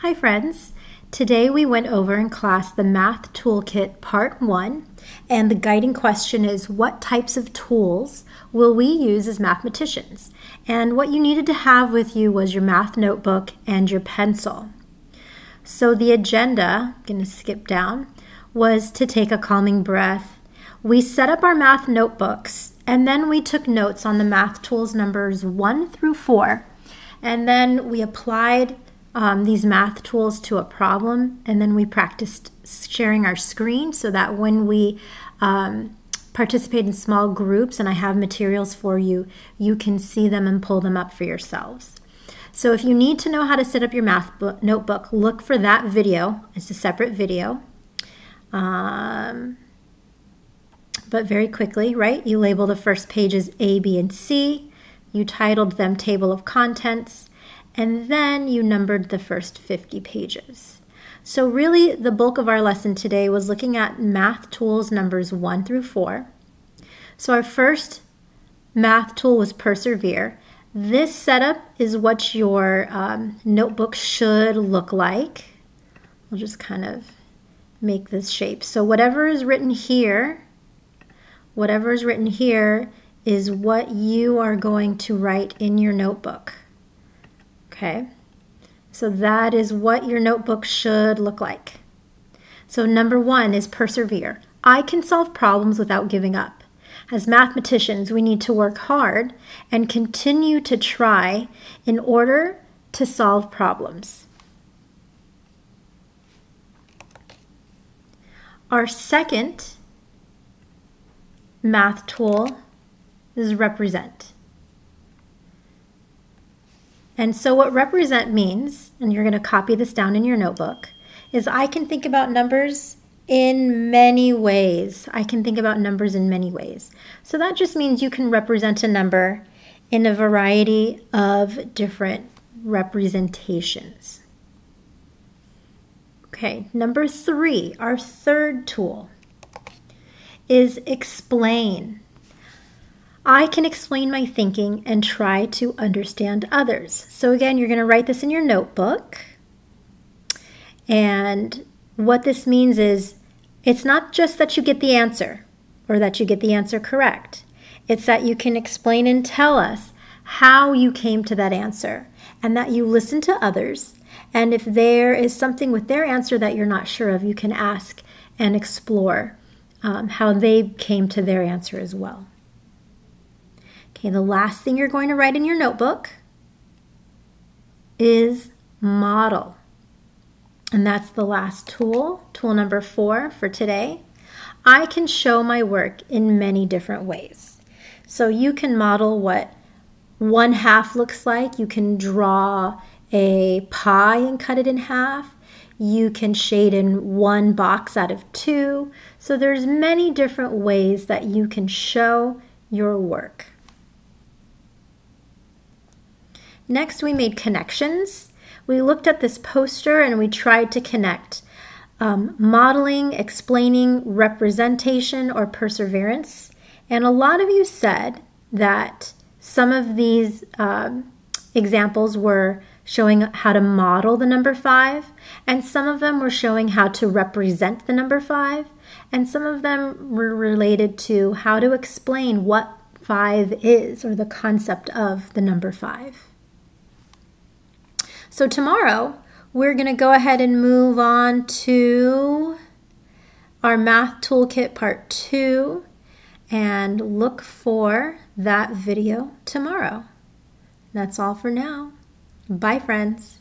Hi friends! Today we went over in class the Math Toolkit Part 1 and the guiding question is what types of tools will we use as mathematicians? And what you needed to have with you was your math notebook and your pencil. So the agenda, I'm going to skip down, was to take a calming breath. We set up our math notebooks and then we took notes on the math tools numbers 1 through 4 and then we applied um, these math tools to a problem, and then we practiced sharing our screen so that when we um, participate in small groups and I have materials for you, you can see them and pull them up for yourselves. So if you need to know how to set up your math book, notebook, look for that video. It's a separate video. Um, but very quickly, right? You label the first pages A, B, and C. You titled them Table of Contents and then you numbered the first 50 pages. So, really, the bulk of our lesson today was looking at math tools numbers 1 through 4. So, our first math tool was Persevere. This setup is what your um, notebook should look like. I'll just kind of make this shape. So, whatever is written here, whatever is written here is what you are going to write in your notebook. Okay, so that is what your notebook should look like. So, number one is persevere. I can solve problems without giving up. As mathematicians, we need to work hard and continue to try in order to solve problems. Our second math tool is represent. And so, what represent means, and you're going to copy this down in your notebook, is I can think about numbers in many ways. I can think about numbers in many ways. So, that just means you can represent a number in a variety of different representations. Okay, number three, our third tool is explain. I can explain my thinking and try to understand others. So, again, you're going to write this in your notebook. And what this means is it's not just that you get the answer or that you get the answer correct, it's that you can explain and tell us how you came to that answer and that you listen to others. And if there is something with their answer that you're not sure of, you can ask and explore um, how they came to their answer as well. Okay, the last thing you're going to write in your notebook is model. And that's the last tool, tool number four for today. I can show my work in many different ways. So you can model what one half looks like. You can draw a pie and cut it in half. You can shade in one box out of two. So there's many different ways that you can show your work. Next, we made connections. We looked at this poster and we tried to connect um, modeling, explaining, representation, or perseverance. And a lot of you said that some of these um, examples were showing how to model the number five, and some of them were showing how to represent the number five, and some of them were related to how to explain what five is or the concept of the number five. So tomorrow, we're going to go ahead and move on to our Math Toolkit Part 2 and look for that video tomorrow. That's all for now. Bye, friends.